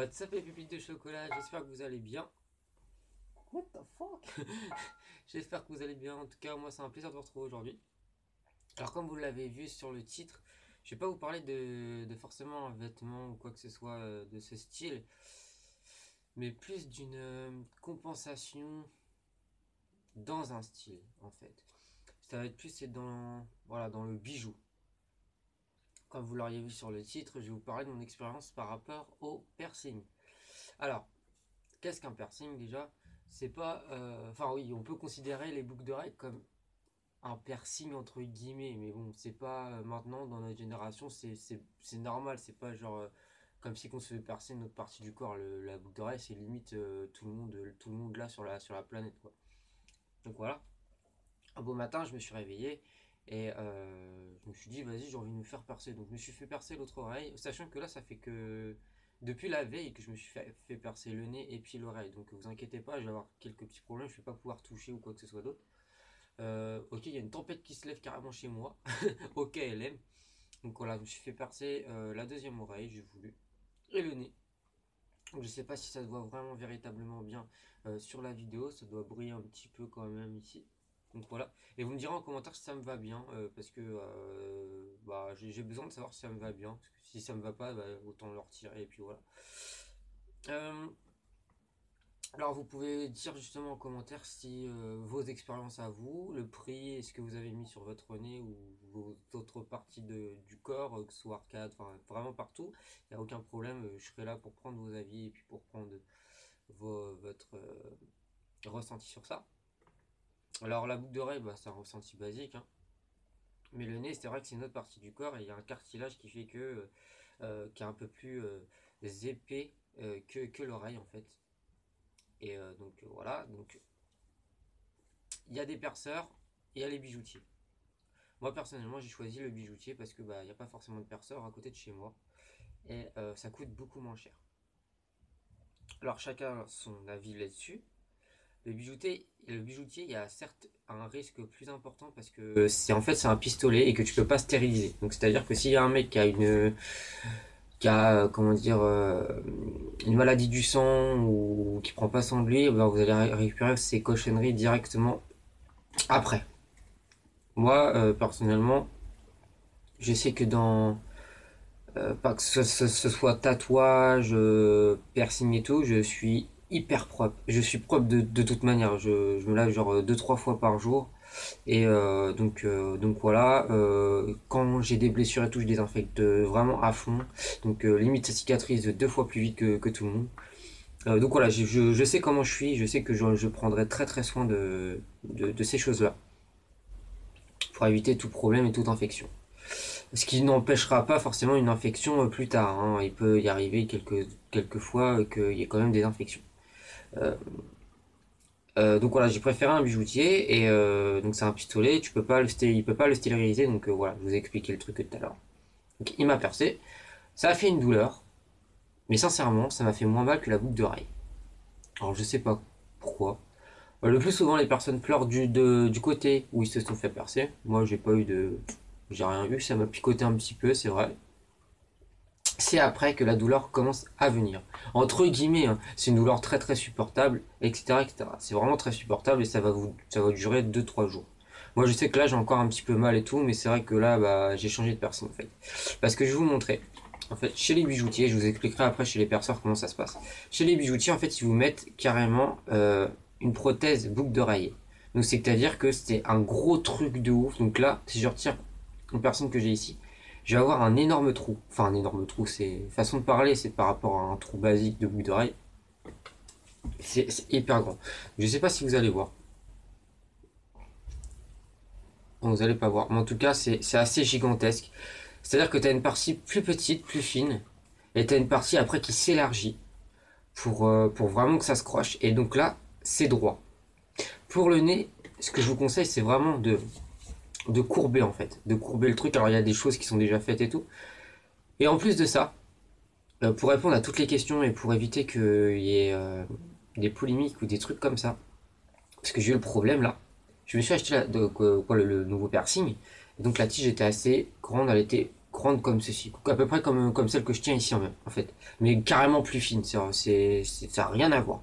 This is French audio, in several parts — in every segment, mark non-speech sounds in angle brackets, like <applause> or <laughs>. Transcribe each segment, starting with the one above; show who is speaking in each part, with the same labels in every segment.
Speaker 1: What's up les pépites de chocolat, j'espère que vous allez bien.
Speaker 2: What the fuck? <laughs>
Speaker 1: J'espère que vous allez bien, en tout cas moi c'est un plaisir de vous retrouver aujourd'hui. Alors comme vous l'avez vu sur le titre, je vais pas vous parler de, forcément un vêtement ou quoi que ce soit euh, de ce style, mais plus d'une euh, compensation dans un style en fait. Ça va être plus c'est dans, voilà, dans le bijou. Comme vous l'auriez vu sur le titre, je vais vous parler de mon expérience par rapport au piercing. Alors, qu'est-ce qu'un piercing déjà? C'est pas... Euh, enfin oui, on peut considérer les boucles d'oreilles comme un piercing entre guillemets, mais bon, c'est pas euh, maintenant dans notre génération, c'est normal, c'est pas genre... Euh, comme si on se fait percer une autre partie du corps. la boucle d'oreille, c'est limite tout, le monde, tout le monde là sur la, sur la planète. Quoi. Donc voilà. Un beau matin, je me suis réveillé et euh, je me suis dit, vas-y, j'ai envie de me faire percer. Donc je me suis fait percer l'autre oreille, sachant que là, ça fait que depuis la veille que je me suis fait, percer le nez et puis l'oreille. Donc vous inquiétez pas, je vais avoir quelques petits problèmes, je vais pas pouvoir toucher ou quoi que ce soit d'autre. Euh, ok, il y a une tempête qui se lève carrément chez moi. <laughs> ok, elle aime. Donc voilà, je me suis fait percer euh, la deuxième oreille, j'ai voulu, et le nez. Donc je sais pas si ça se voit vraiment véritablement bien sur la vidéo, ça doit briller un petit peu quand même ici. Donc voilà. Et vous me direz en commentaire si ça me va bien. Euh, parce que euh, bah, j'ai besoin de savoir si ça me va bien. Parce que si ça me va pas, bah, autant le retirer. Et puis voilà. Euh, alors vous pouvez dire justement en commentaire si vos expériences à vous, le prix, est-ce que vous avez mis sur votre nez ou vos autres parties du corps, que ce soit arcade, enfin vraiment partout. Il n'y a aucun problème. Je serai là pour prendre vos avis et puis pour prendre votre ressenti sur ça. Alors la boucle d'oreille, bah, c'est un ressenti basique. Hein. Mais le nez, c'est vrai que c'est une autre partie du corps et il y a un cartilage qui fait que euh, euh, qui est un peu plus euh, épais que, l'oreille en fait. Et donc voilà, il y a des perceurs et il y a les bijoutiers. Moi personnellement j'ai choisi le bijoutier parce que bah il n'y a pas forcément de perceur à côté de chez moi et ça coûte beaucoup moins cher. Alors chacun son avis là-dessus. Le bijoutier, le bijoutier, il y a certes un risque plus important parce que c'est en fait c'est un pistolet et que tu peux pas stériliser. Donc c'est à dire que s'il y a un mec qui a une qui a comment dire euh, une maladie du sang ou qui prend pas soin de lui, ben vous allez récupérer ces cochonneries directement après. Moi euh, personnellement, je sais que dans euh, pas que ce soit tatouage, piercing et tout, je suis hyper propre. Je suis propre de, toute manière. Je, me lave genre deux trois fois par jour. Et euh, donc euh, donc voilà. Euh, quand j'ai des blessures et tout, je désinfecte vraiment à fond. Donc limite ça cicatrise deux fois plus vite que, tout le monde. donc voilà, je, sais comment je suis. Je sais que je, prendrai très très soin de ces choses-là pour éviter tout problème et toute infection. Ce qui n'empêchera pas forcément une infection plus tard. Hein. Il peut y arriver quelques, quelques fois qu'il y ait quand même des infections. Euh, euh, donc voilà, j'ai préféré un bijoutier et euh, donc c'est un pistolet, tu peux pas le il peut pas le stériliser, donc voilà, je vous ai expliqué le truc tout à l'heure. Il m'a percé, ça a fait une douleur, mais sincèrement, ça m'a fait moins mal que la boucle d'oreille. Alors je sais pas pourquoi. Le plus souvent, les personnes pleurent du, du côté où ils se sont fait percer. Moi, j'ai pas eu de, j'ai rien eu, ça m'a picoté un petit peu, c'est vrai c'est après que la douleur commence à venir. Entre guillemets, hein, c'est une douleur très très supportable, etc. C'est vraiment très supportable et ça va vous durer 2-3 jours. Moi je sais que là j'ai encore un petit peu mal et tout, mais c'est vrai que là bah, j'ai changé de personne en fait. Parce que je vais vous montrer. En fait, chez les bijoutiers, je vous expliquerai après chez les perceurs comment ça se passe. Chez les bijoutiers, en fait, ils vous mettent carrément euh, une prothèse boucle d'oreiller. Donc c'est-à-dire que c'est un gros truc de ouf. Donc là, si je retire une personne que j'ai ici, je vais avoir un énorme trou. Enfin, un énorme trou, c'est façon de parler, c'est par rapport à un trou basique de boucle d'oreille. C'est hyper grand. Je sais pas si vous allez voir. vous allez pas voir. Mais en tout cas, c'est assez gigantesque. C'est-à-dire que tu as une partie plus petite, plus fine, et tu as une partie après qui s'élargit pour, euh, pour vraiment que ça se croche. Et donc là, c'est droit. Pour le nez, ce que je vous conseille, c'est vraiment de de courber en fait, de courber le truc. Alors il y a des choses qui sont déjà faites et tout. Et en plus de ça, euh, pour répondre à toutes les questions et pour éviter qu'il y ait euh, des polémiques ou des trucs comme ça, parce que j'ai eu le problème là, je me suis acheté quoi, le, nouveau piercing, et donc la tige était assez grande, elle était grande comme ceci, à peu près comme, comme celle que je tiens ici en, même, fait, mais carrément plus fine, ça n'a rien à voir.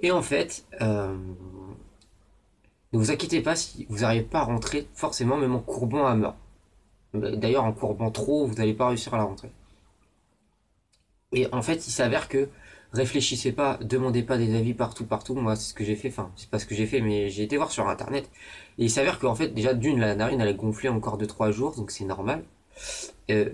Speaker 1: Et en fait, euh, ne vous inquiétez pas si vous n'arrivez pas à rentrer forcément même en courbant à mort. D'ailleurs, en courbant trop, vous n'allez pas réussir à la rentrer. Et en fait, il s'avère que réfléchissez pas, demandez pas des avis partout, partout. Moi, c'est ce que j'ai fait. Enfin, c'est pas ce que j'ai fait, mais j'ai été voir sur internet. Et il s'avère qu'en fait, déjà, d'une, la narine, elle a gonflé encore de 3 jours, donc c'est normal. Euh,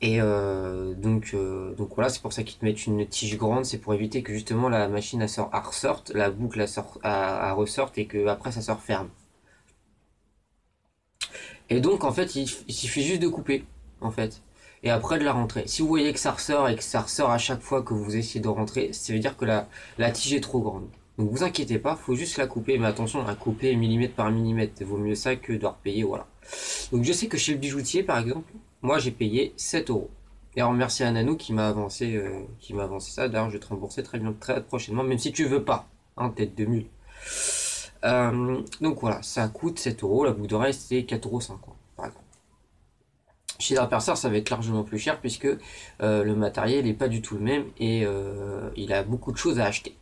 Speaker 1: et euh, donc, euh, donc voilà, c'est pour ça qu'ils te mettent une tige grande, c'est pour éviter que justement la machine elle sort, ressorte, la boucle elle, sort, à, ressorte et que après ça se referme. Et donc en fait, il, il, suffit juste de couper, en fait, et après de la rentrer. Si vous voyez que ça ressort et que ça ressort à chaque fois que vous essayez de rentrer, ça veut dire que la, la tige est trop grande. Donc vous inquiétez pas, faut juste la couper, mais attention à couper millimètre par millimètre. Vaut mieux ça que de repayer, voilà. Donc je sais que chez le bijoutier, par exemple, moi j'ai payé 7 euros. Et remercie à Nanou qui m'a avancé, euh, avancé ça. D'ailleurs, je vais te rembourser très bien, très prochainement, même si tu veux pas, hein, peut-être 2000. Euh, donc voilà, ça coûte 7 euros. La boucle d'oreille c'est 4,50 euros. Chez Darpercer, ça va être largement plus cher puisque euh, le matériel n'est pas du tout le même et il a beaucoup de choses à acheter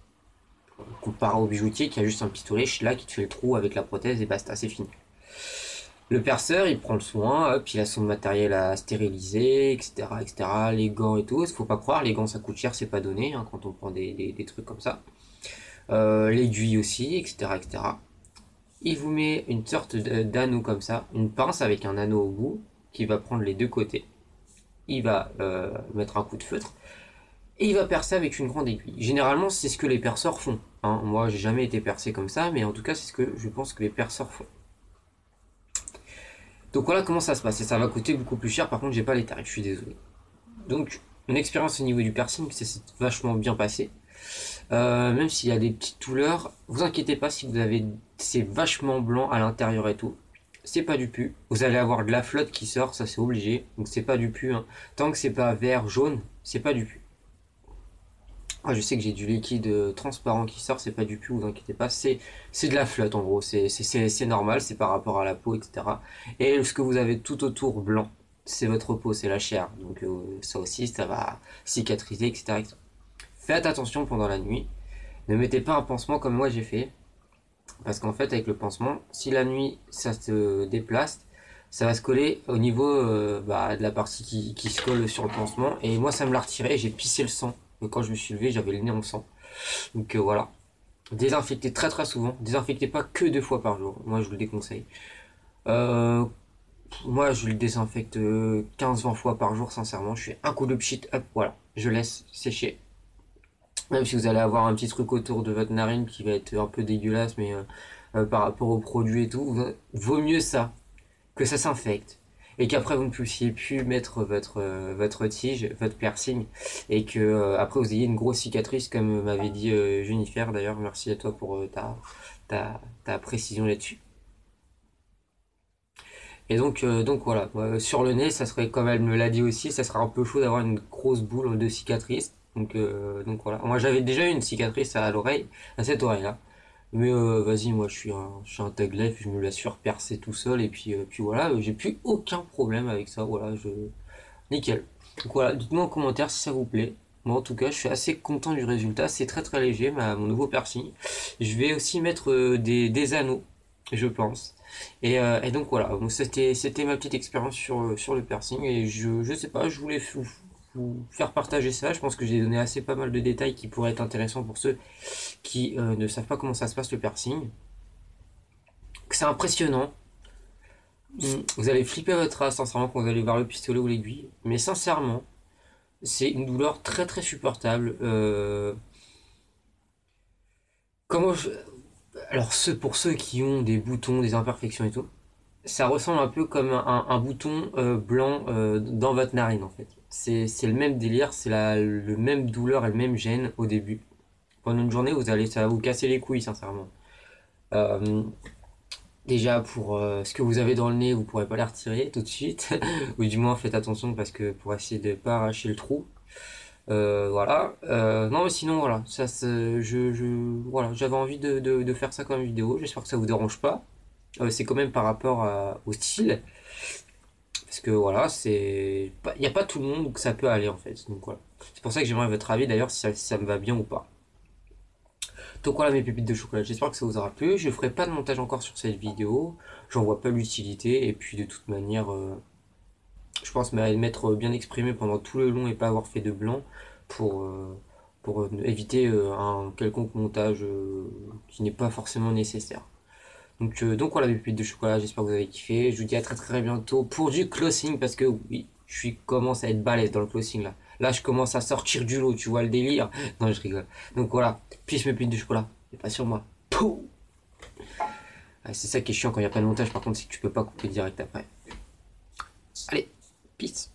Speaker 1: comparé au bijoutier qui a juste un pistolet là qui te fait le trou avec la prothèse et basta, c'est fini. Le perceur, il prend le soin, hop, il a son matériel à stériliser, etc., etc., les gants et tout. Il faut pas croire, les gants ça coûte cher, c'est pas donné hein, quand on prend des, trucs comme ça. Euh, l'aiguille aussi, etc., etc. Il vous met une sorte d'anneau comme ça, une pince avec un anneau au bout qui va prendre les deux côtés. Il va euh, mettre un coup de feutre et il va percer avec une grande aiguille. Généralement, c'est ce que les perceurs font. Hein. Moi, j'ai jamais été percé comme ça, mais en tout cas, c'est ce que je pense que les perceurs font. Donc voilà comment ça se passe. Et ça va coûter beaucoup plus cher. Par contre, j'ai pas les tarifs, je suis désolé. Donc, mon expérience au niveau du piercing, c'est vachement bien passé. Euh, même s'il y a des petites douleurs, vous inquiétez pas si vous avez c'est vachement blanc à l'intérieur et tout. C'est pas du pu. Vous allez avoir de la flotte qui sort, ça c'est obligé. Donc c'est pas du pu. Hein. Tant que c'est pas vert, jaune, c'est pas du pu. Ah, je sais que j'ai du liquide euh, transparent qui sort, c'est pas du pu, vous inquiétez pas, c'est de la flotte en gros, c'est normal, c'est par rapport à la peau, etc. Et ce que vous avez tout autour blanc, c'est votre peau, c'est la chair, donc euh, ça aussi, ça va cicatriser, etc., Faites attention pendant la nuit, ne mettez pas un pansement comme moi j'ai fait, parce qu'en fait avec le pansement, si la nuit ça se déplace, ça va se coller au niveau euh, bah, de la partie qui, qui se colle sur le pansement, et moi ça me l'a retiré, j'ai pissé le sang quand je me suis levé, j'avais le nez en sang. Donc euh, voilà. Désinfectez très très souvent. Désinfectez pas que deux fois par jour. Moi, je vous le déconseille. Euh, moi, je le désinfecte 15-20 fois par jour, sincèrement. Je fais un coup de pchit, hop, voilà. Je laisse sécher. Même si vous allez avoir un petit truc autour de votre narine qui va être un peu dégueulasse, mais euh, par rapport aux produits et tout, vaut mieux ça que ça s'infecte et qu'après vous ne puissiez plus mettre votre, euh, votre tige, votre piercing, et que euh, après vous ayez une grosse cicatrice comme m'avait dit euh, Junifer d'ailleurs, merci à toi pour ta, ta, ta, précision là-dessus. Et donc, donc voilà, sur le nez, ça serait, comme elle me l'a dit aussi, ça serait un peu chaud d'avoir une grosse boule de cicatrice. Donc, donc voilà. Moi j'avais déjà eu une cicatrice à l'oreille, à cette oreille-là. Mais euh, vas-y, moi je suis un, je suis un tag je me l'assure percer tout seul et puis, euh, puis voilà, j'ai plus aucun problème avec ça, voilà, je... Nickel. Donc voilà, dites-moi en commentaire si ça vous plaît. Moi en tout cas, je suis assez content du résultat, c'est très très léger, ma, mon nouveau piercing. Je vais aussi mettre euh, des, anneaux, je pense. Et, donc voilà, c'était ma petite expérience sur, sur le piercing et je, je sais pas, je voulais faire partager ça. Je pense que j'ai donné assez pas mal de détails qui pourraient être intéressants pour ceux qui euh, ne savent pas comment ça se passe le piercing. C'est impressionnant. Mm. Vous allez flipper votre race sincèrement quand vous allez voir le pistolet ou l'aiguille. Mais sincèrement, c'est une douleur très très supportable. Euh, comment Alors pour ceux qui ont des boutons, des imperfections et tout, ça ressemble un peu comme un, bouton euh, blanc dans votre narine en fait c'est le même délire, c'est le même douleur et le même gêne au début. Pendant une journée, vous allez, ça va vous casser les couilles, sincèrement. Euh, déjà, pour euh, ce que vous avez dans le nez, vous pourrez pas les retirer tout de suite. <laughs> Ou du moins, faites attention parce que pour essayer de pas arracher le trou. Euh, voilà. non, mais sinon, voilà. Ça, je, je, voilà. J'avais envie de, de, faire ça comme vidéo. J'espère que ça vous dérange pas. C'est quand même par rapport au style Parce que voilà, c'est. Il n'y a pas tout le monde où ça peut aller en fait. Donc voilà. C'est pour ça que j'aimerais votre avis d'ailleurs si ça, ça me va bien ou pas. Donc voilà mes pépites de chocolat, j'espère que ça vous aura plu. Je ferai pas de montage encore sur cette vidéo, j'en vois pas l'utilité. Et puis de toute manière, euh, je pense m'être bien exprimé pendant tout le long et pas avoir fait de blanc pour, euh, pour euh, éviter un quelconque montage qui n'est pas forcément nécessaire. Donc, donc voilà mes de chocolat, j'espère que vous avez kiffé. Je vous dis à très très bientôt pour du closing parce que oui, je commence à être balèze dans le closing là. Là, je commence à sortir du lot, tu vois le délire. <laughs> Non, je rigole. Donc voilà, puis je me pile de chocolat. Et pas sur moi. c'est ça qui est chiant quand il n'y a pas de montage, par contre, c'est que tu peux pas couper direct après. Allez, peace.